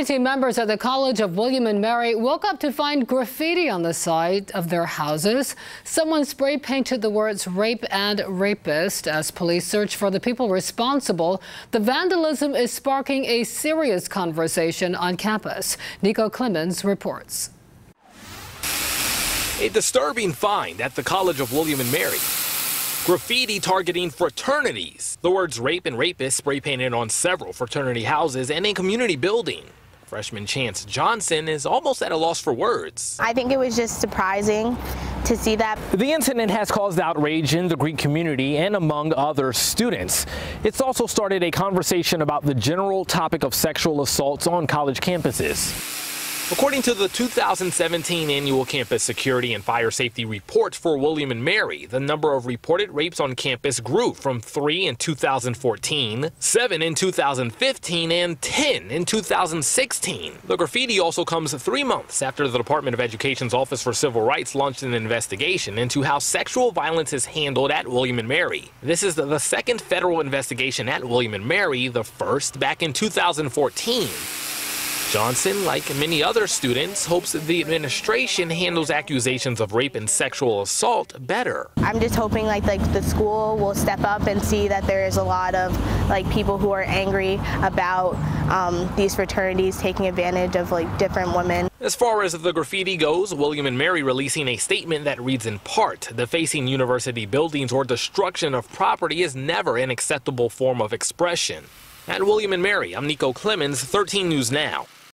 Fraternity members at the College of William and Mary woke up to find graffiti on the side of their houses. Someone spray painted the words rape and rapist as police search for the people responsible. The vandalism is sparking a serious conversation on campus. Nico Clemens reports. A disturbing find at the College of William and Mary. Graffiti targeting fraternities. The words rape and rapist spray painted on several fraternity houses and a community building. Freshman Chance Johnson is almost at a loss for words. I think it was just surprising to see that. The incident has caused outrage in the Greek community and among other students. It's also started a conversation about the general topic of sexual assaults on college campuses. According to the 2017 annual campus security and fire safety report for William and Mary, the number of reported rapes on campus grew from 3 in 2014, 7 in 2015, and 10 in 2016. The graffiti also comes three months after the Department of Education's Office for Civil Rights launched an investigation into how sexual violence is handled at William and Mary. This is the second federal investigation at William and Mary, the first back in 2014. Johnson, like many other students, hopes that the administration handles accusations of rape and sexual assault better. I'm just hoping like like the school will step up and see that there is a lot of like people who are angry about um, these fraternities taking advantage of like different women. As far as the graffiti goes, William and Mary releasing a statement that reads in part, defacing university buildings or destruction of property is never an acceptable form of expression. At William and Mary, I'm Nico Clemens, 13 News Now.